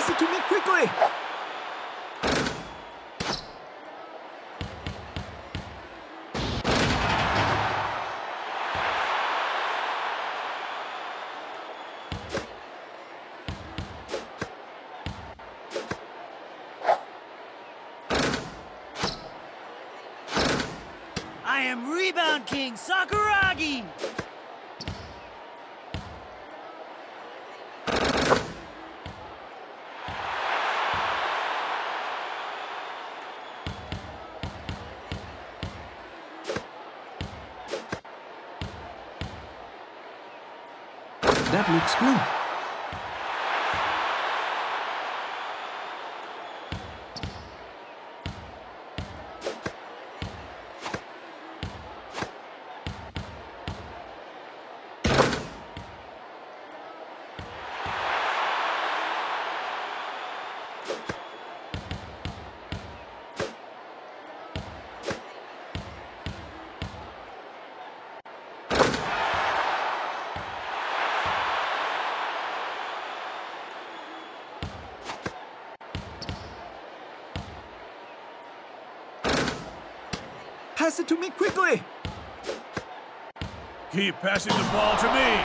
Pass it to me quickly! I am Rebound King Sakuragi! That looks good. Pass it to me quickly! Keep passing the ball to me.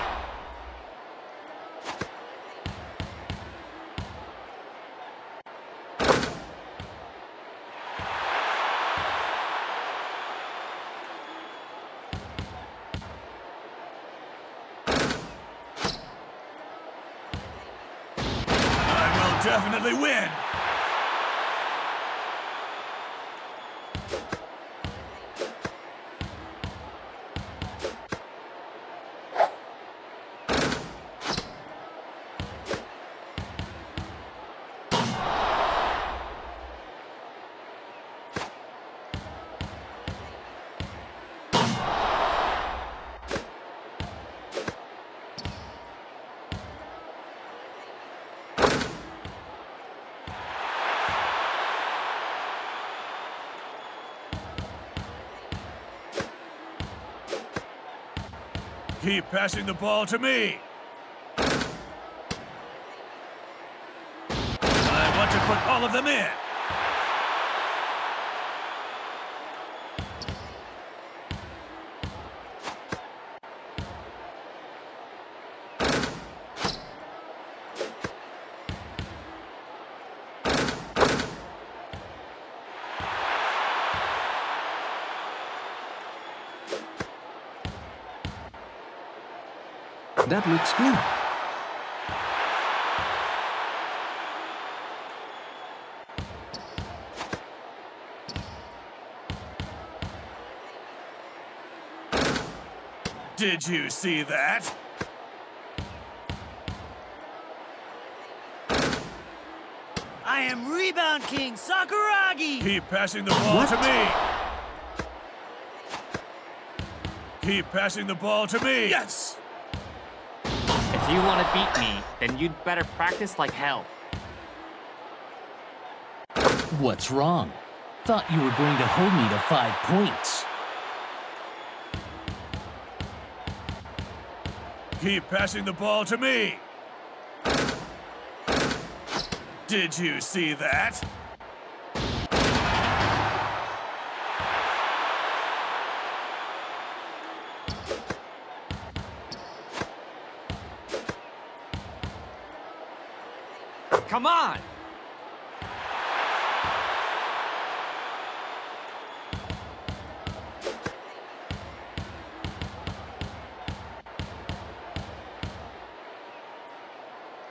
I will definitely win. Keep passing the ball to me. I want to put all of them in. That looks good. Did you see that? I am Rebound King Sakuragi! Keep passing the ball What? to me. Keep passing the ball to me. Yes. If you want to beat me, then you'd better practice like hell. What's wrong? Thought you were going to hold me to five points. Keep passing the ball to me. Did you see that? Come on!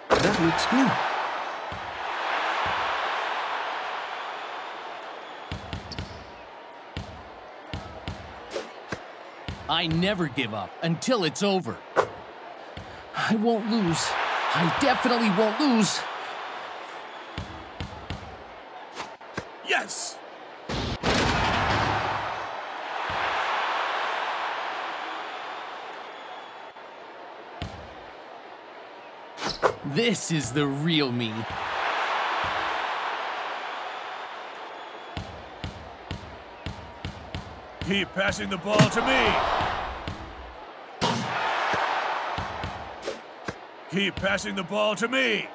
That looks good. I never give up until it's over. I won't lose. I definitely won't lose. Yes. This is the real me. Keep passing the ball to me. Keep passing the ball to me.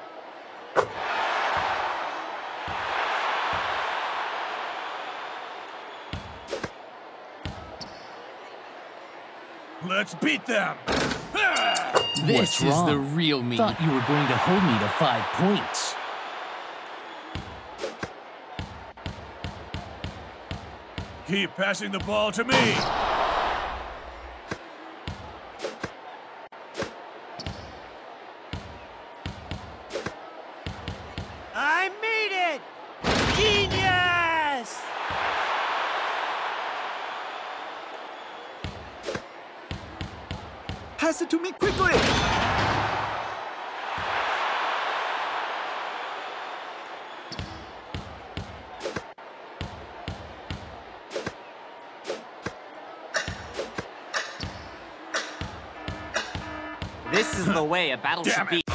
Let's beat them. This What's is wrong? the real me. Thought you were going to hold me to five points. Keep passing the ball to me. Pass it to me quickly! This is the way a battle should Damn be. it.